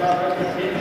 Obrigado.